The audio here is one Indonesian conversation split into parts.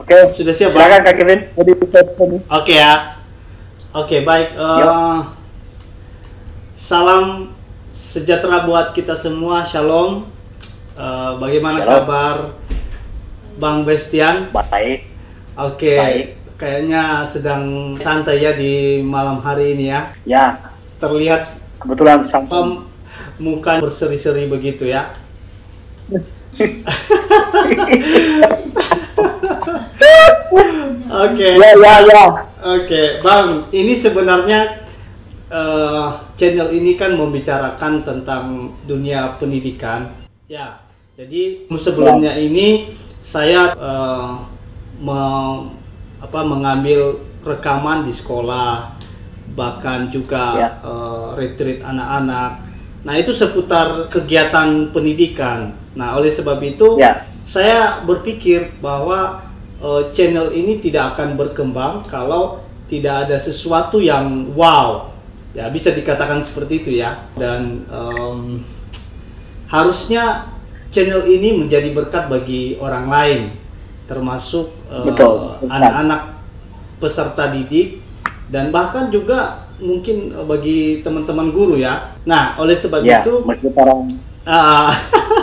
Oke, Sudah siap, silakan Kak Kevin. Jadi. Oke ya. Oke baik. Eh, Yuk. salam sejahtera buat kita semua. Shalom. Eh, bagaimana Shalom. kabar Bang Bestian? Baik. Oke. Baik. Kayaknya sedang santai ya di malam hari ini ya. Ya, Terlihat kebetulan sampai muka berseri-seri begitu ya. Oke. Ya, ya, ya. Oke, Bang, ini sebenarnya eh, channel ini kan membicarakan tentang dunia pendidikan. Ya, jadi sebelumnya ini saya eh, me- apa, mengambil rekaman di sekolah, bahkan juga Ya. eh, retreat anak-anak. Nah, itu seputar kegiatan pendidikan. Nah, oleh sebab itu Ya. saya berpikir bahwa eh, channel ini tidak akan berkembang kalau tidak ada sesuatu yang wow ya bisa dikatakan seperti itu ya dan em, harusnya channel ini menjadi berkat bagi orang lain termasuk eh, Betul, betul. anak-anak peserta didik dan bahkan juga mungkin eh, bagi teman-teman guru ya nah oleh sebab Ya, itu orang Ah,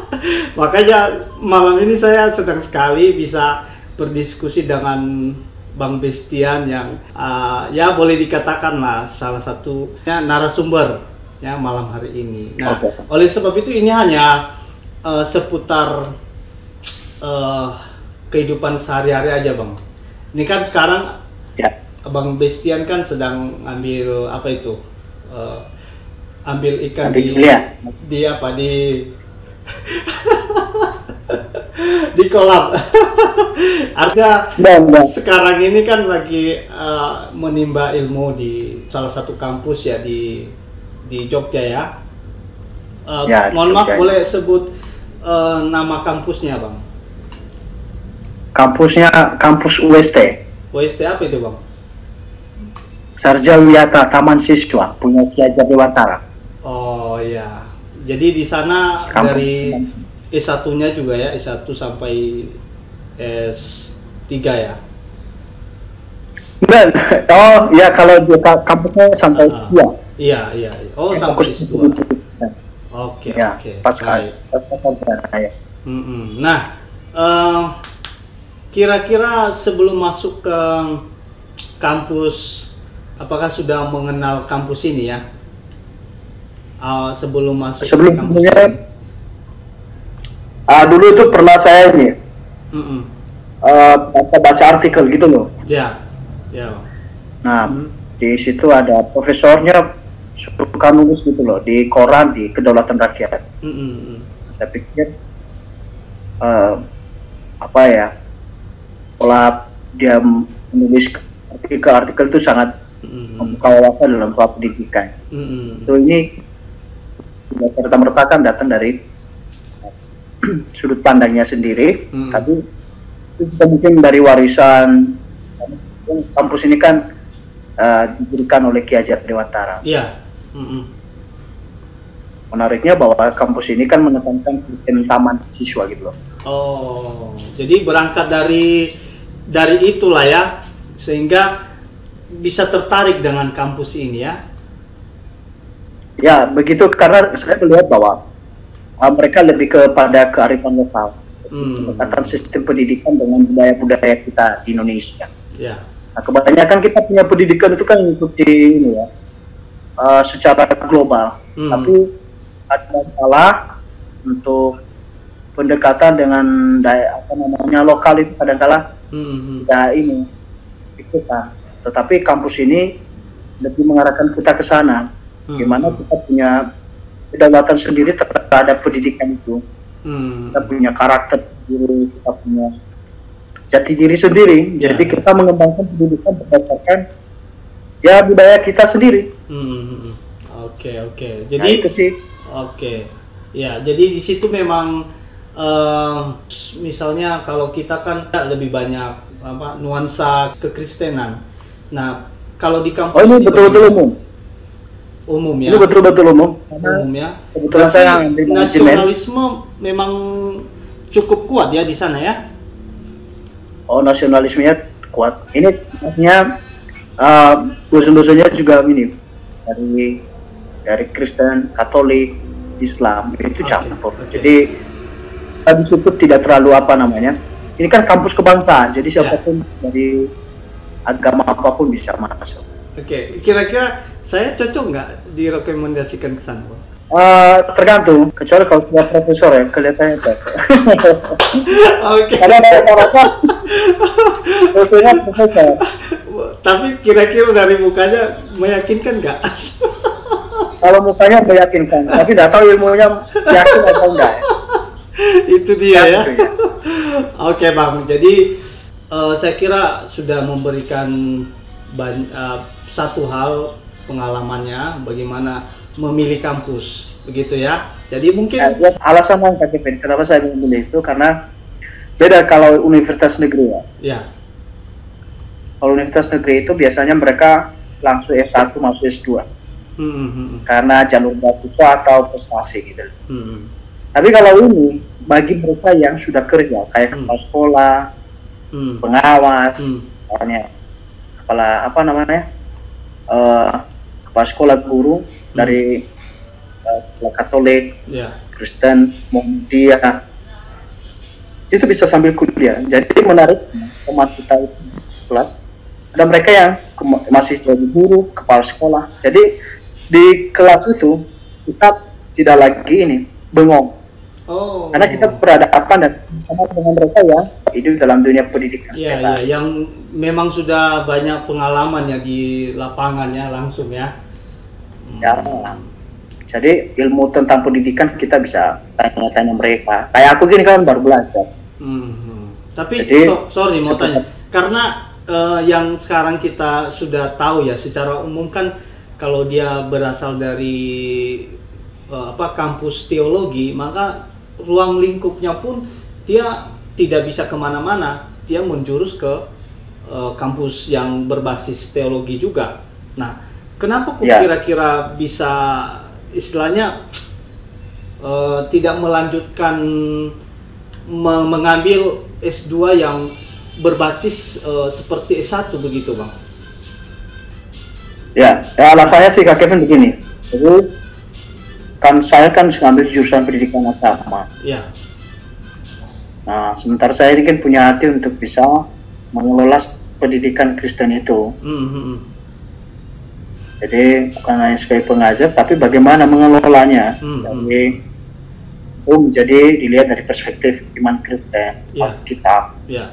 makanya malam ini saya sedang sekali bisa berdiskusi dengan Bang Bestian yang ah, ya boleh dikatakan lah salah satu ya, narasumber ya malam hari ini. Nah, Oke. oleh sebab itu ini hanya eh, seputar eh, kehidupan sehari-hari aja, Bang. Ini kan sekarang ya. Bang Bestian kan sedang ambil apa itu? Eh, ambil ikan Ambil di kuliah. di apa di di kolam. Artinya dan. sekarang ini kan lagi eh, menimba ilmu di salah satu kampus ya di di Jogja ya. Eh, Ya, mohon maaf Jogja. boleh sebut eh, nama kampusnya bang. Kampusnya kampus UST. WST apa itu bang? Sarja Wiyata Taman Siswa punya Ki Hajar Dewantara. Oh ya. Jadi di sana Kampus dari Taman S1-nya juga ya, S1 sampai S3 ya. Dan, oh ya kalau di ka- kampusnya sampai Ah. S2. Iya, iya. iya. Oh, sampai S2. Oke, Ya, oke. pas baik. pas pas sarjana ya. Mm-mm. Nah, eh, kira-kira sebelum masuk ke kampus, apakah sudah mengenal kampus ini ya? Ah, sebelum masuk Sebelum ke kampus ini. Ah, dulu itu pernah saya ini Mm-mm. eh, baca-baca artikel gitu loh. Ya, ya. Nah, Hmm. di situ ada profesornya suka nulis gitu loh di koran di Kedaulatan Rakyat. Mm-mm. Saya pikir eh, apa ya pola dia menulis artikel-artikel itu sangat Mm-mm. membuka wawasan dalam soal pendidikan. Mm-mm. Itu ini tidak serta merta kan datang dari sudut pandangnya sendiri, Hmm. tapi itu juga mungkin dari warisan kampus ini kan eh, diberikan oleh Ki Hajar Dewantara. Iya. Mm-mm. Menariknya bahwa kampus ini kan menekankan sistem taman siswa gitu loh. Oh, jadi berangkat dari dari itulah ya, sehingga bisa tertarik dengan kampus ini ya. Ya begitu karena saya melihat bahwa eh, mereka lebih kepada kearifan lokal, Hmm. pendekatan sistem pendidikan dengan budaya-budaya kita di Indonesia. Ya. Nah, kebanyakan kita punya pendidikan itu kan mengikuti ini ya, eh, secara global. Hmm. Tapi ada masalah untuk pendekatan dengan daya apa namanya lokal itu kadang-kala Hmm. tidak ini ikutan. Tetapi kampus ini lebih mengarahkan kita ke sana, Hmm. gimana kita punya kedaulatan sendiri terhadap pendidikan itu. Hmm. Kita punya karakter sendiri, kita punya jati diri sendiri. Ya. Jadi kita mengembangkan pendidikan berdasarkan ya budaya kita sendiri. Hmm. Oke oke. Nah, Jadi itu sih. oke. Ya jadi di situ memang eh, misalnya kalau kita kan lebih banyak apa nuansa kekristenan. Nah, kalau di kampus Oh, ini betul-betul umum. Umum ya. Ini betul-betul umum. Umum ya. Kebetulan nah, saya ya. nasionalisme memang cukup kuat ya di sana ya. Oh, nasionalismenya kuat. Ini maksudnya uh, eh, dusun-dusunnya juga ini dari dari Kristen, Katolik, Islam itu campur. Okay. Jadi habis itu tidak terlalu apa namanya. Ini kan kampus kebangsaan, jadi siapa pun yeah. dari agama apa pun bisa masuk. Oke, okay. kira-kira saya cocok nggak direkomendasikan ke sana? Uh, tergantung, kecuali kalau sudah profesor ya, kelihatannya cocok. Oke. Karena rata-rata profesornya profesor. Tapi kira-kira dari mukanya meyakinkan nggak? kalau mukanya meyakinkan, tapi nggak tahu ilmunya yakin atau enggak. Ya. Itu dia ya. ya. Oke bang, jadi uh, saya kira sudah memberikan banyak, uh, eh, satu hal pengalamannya bagaimana memilih kampus begitu ya. Jadi mungkin ya, alasan yang tadi kenapa saya memilih itu karena beda kalau universitas negeri ya. ya. Kalau universitas negeri itu biasanya mereka langsung S1 masuk S2. Hmm, hmm, hmm. Karena jalur mahasiswa atau prestasi gitu. Hmm, hmm. Tapi kalau ini bagi mereka yang sudah kerja kayak kepala hmm. sekolah, hmm. pengawas hmm. orangnya kepala apa namanya uh, kepala sekolah guru hmm. dari uh, Katolik yeah. Kristen Muhammadiyah itu bisa sambil kuliah jadi menarik teman kita kelas ada mereka yang masih jadi guru kepala sekolah jadi di kelas itu kita tidak lagi ini bengong Oh. Karena kita berhadapan dan sama dengan mereka ya itu dalam dunia pendidikan. Iya, ya, yang memang sudah banyak pengalaman ya di lapangannya langsung ya. Ya. Jadi ilmu tentang pendidikan kita bisa tanya-tanya mereka. Kayak aku gini kan baru belajar. Hmm. Tapi Jadi, so, sorry mau tanya, karena uh, yang sekarang kita sudah tahu ya secara umum kan kalau dia berasal dari eh, apa kampus teologi maka ruang lingkupnya pun dia tidak bisa ke mana-mana. Dia menjurus ke e, kampus yang berbasis teologi juga. Nah kenapa kok ya. kira-kira bisa istilahnya e, tidak melanjutkan me mengambil S2 yang berbasis e, seperti S1 begitu bang? Ya, ya alasannya sih Kak Kevin begini. Jadi kan saya kan ngambil jurusan pendidikan agama. Iya. Nah, sementara saya ini kan punya hati untuk bisa mengelola pendidikan Kristen itu. Mm -hmm. Jadi bukan hanya sebagai pengajar, tapi bagaimana mengelolanya. Mm -hmm. Jadi menjadi dilihat dari perspektif iman Kristen, yeah. kita, yeah.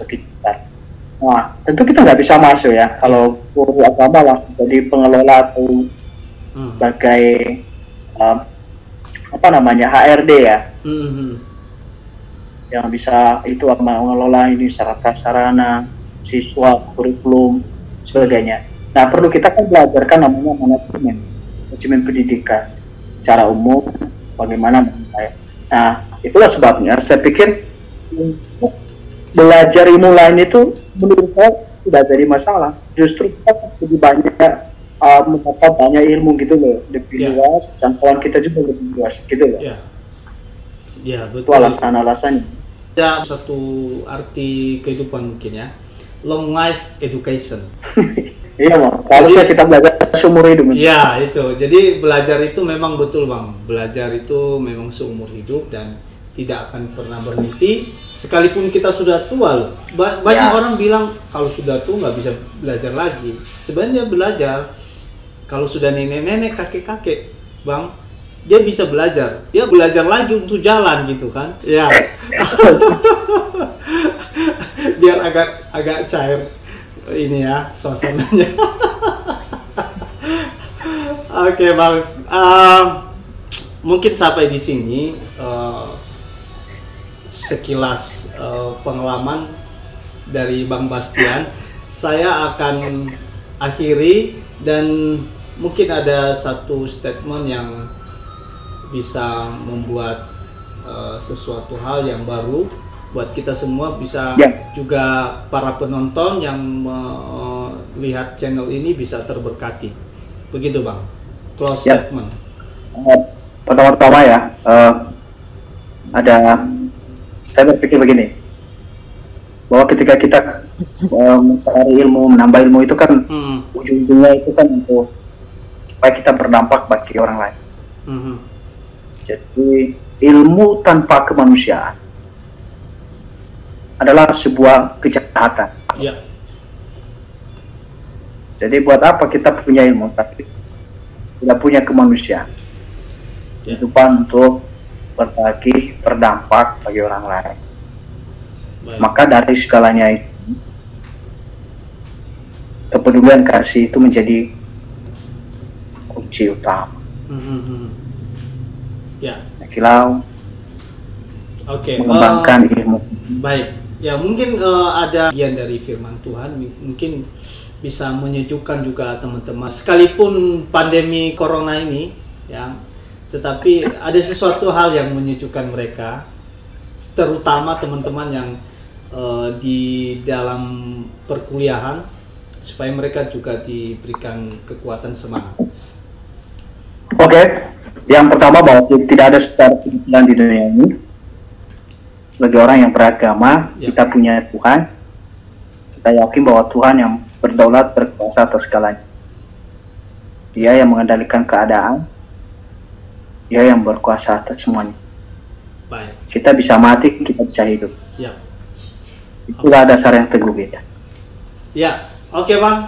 Nah, tentu kita nggak bisa masuk ya kalau guru agama langsung jadi pengelola atau mm. sebagai um, apa namanya HRD ya. Mm-hmm. yang bisa itu apa mengelola ini sarana sarana siswa kurikulum sebagainya. Nah perlu kita kan belajarkan namanya manajemen manajemen pendidikan. Cara umum bagaimana nah itulah sebabnya saya pikir untuk belajar ilmu lain itu menurut saya tidak jadi masalah. Justru kita lebih banyak uh, banyak ilmu gitu loh lebih yeah. luas jangkauan kita juga lebih luas gitu loh. Ya, yeah, betul. Alasan-alasannya. Ada ya, satu arti kehidupan mungkin ya. Long life education. iya, Bang. Harusnya kita belajar seumur hidup. Iya, itu. Jadi belajar itu memang betul, Bang. Belajar itu memang seumur hidup dan tidak akan pernah berhenti sekalipun kita sudah tua loh. Banyak ya. orang bilang kalau sudah tua nggak bisa belajar lagi. Sebenarnya belajar kalau sudah nenek-nenek kakek-kakek bang dia bisa belajar. Dia belajar lagi untuk jalan gitu kan? Ya. Biar agak agak cair ini ya suasananya. Oke okay, bang. Uh, mungkin sampai di sini uh, sekilas uh, pengalaman dari bang Bastian. Saya akan akhiri dan mungkin ada satu statement yang bisa membuat uh, sesuatu hal yang baru buat kita semua bisa ya. juga para penonton yang melihat channel ini bisa terberkati begitu bang close ya. statement eh, pertama-tama ya uh, ada saya berpikir begini bahwa ketika kita uh, mencari ilmu menambah ilmu itu kan hmm. ujung-ujungnya itu kan untuk supaya kita berdampak bagi orang lain Mhm. jadi ilmu tanpa kemanusiaan adalah sebuah kejahatan Ya. jadi buat apa kita punya ilmu tapi tidak punya kemanusiaan Ya. kehidupan untuk berbagi berdampak bagi orang lain Baik. maka dari segalanya itu kepedulian kasih itu menjadi kunci utama Mhm. Ya. kilau Oke. mengembangkan ilmu Baik, ya mungkin eh, ada bagian dari firman Tuhan mungkin bisa menyejukkan juga teman-teman. Sekalipun pandemi corona ini, ya, tetapi ada sesuatu hal yang menyejukkan mereka, terutama teman-teman yang eh, di dalam perkuliahan, supaya mereka juga diberikan kekuatan semangat. Oke, yang pertama bahwa tidak ada secara kebetulan di dunia ini. Sebagai orang yang beragama, Ya. kita punya Tuhan. Kita yakin bahwa Tuhan yang berdaulat berkuasa atas segalanya. Dia yang mengendalikan keadaan. Dia yang berkuasa atas semuanya. Baik, Kita bisa mati, kita bisa hidup. ya. Itulah dasar yang teguh kita. Ya, oke Bang.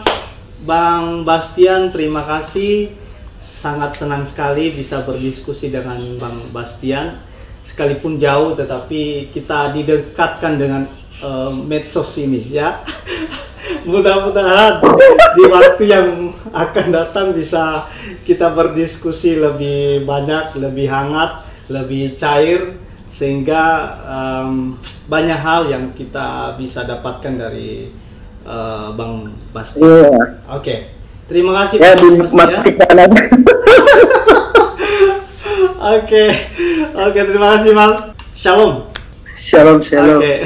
Bang Bastian, terima kasih. Sangat senang sekali bisa berdiskusi dengan Bang Bastian. Sekalipun jauh, tetapi kita didekatkan dengan eh, medsos ini, ya. Mudah-mudahan di waktu yang akan datang bisa kita berdiskusi lebih banyak, lebih hangat, lebih cair, sehingga em, banyak hal yang kita bisa dapatkan dari eh, Bang Basti. Iya. Oke, terima kasih Ya, Basti, ya. aja. Oke, oke terima kasih Bang. Shalom. Shalom, shalom. Oke.